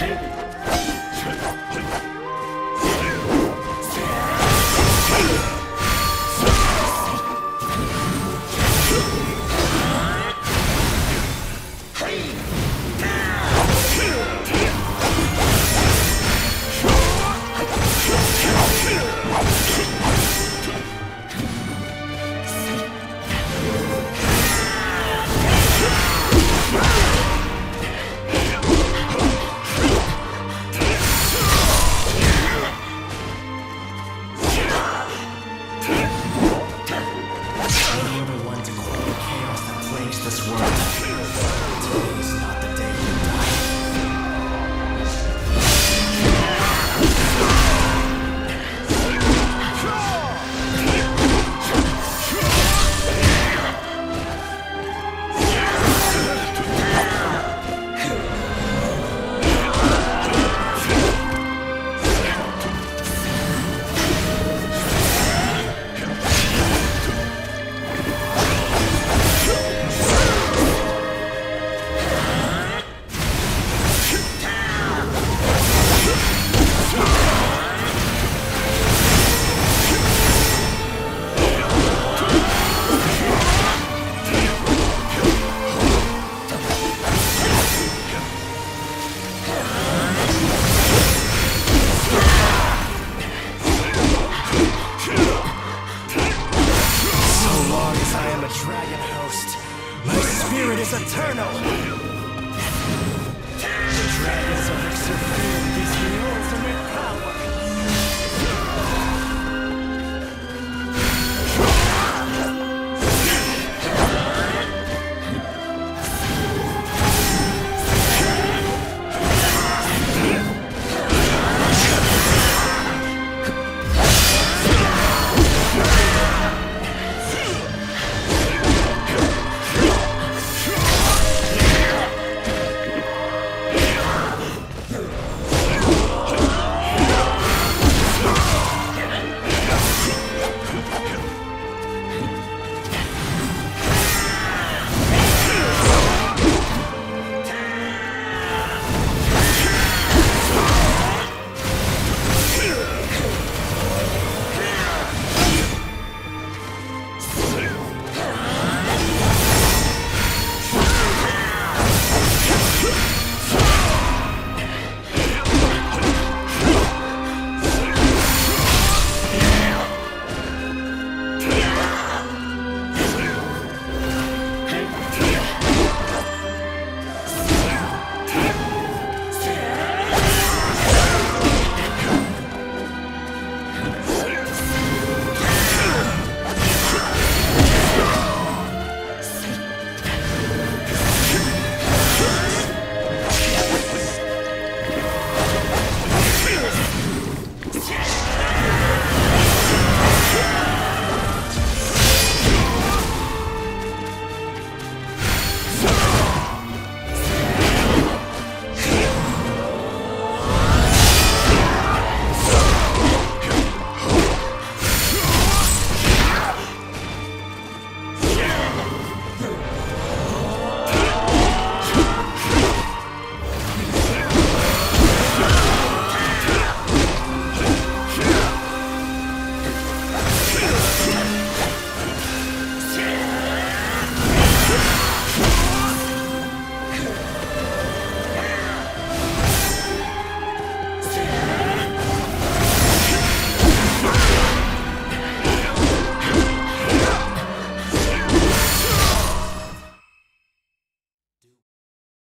Hey. Eternal.